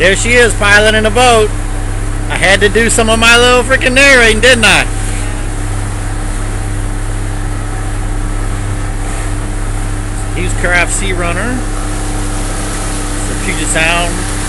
There she is piloting a boat. I had to do some of my little freaking narrating, didn't I? Use Craft Sea Runner. It's a Puget Sound.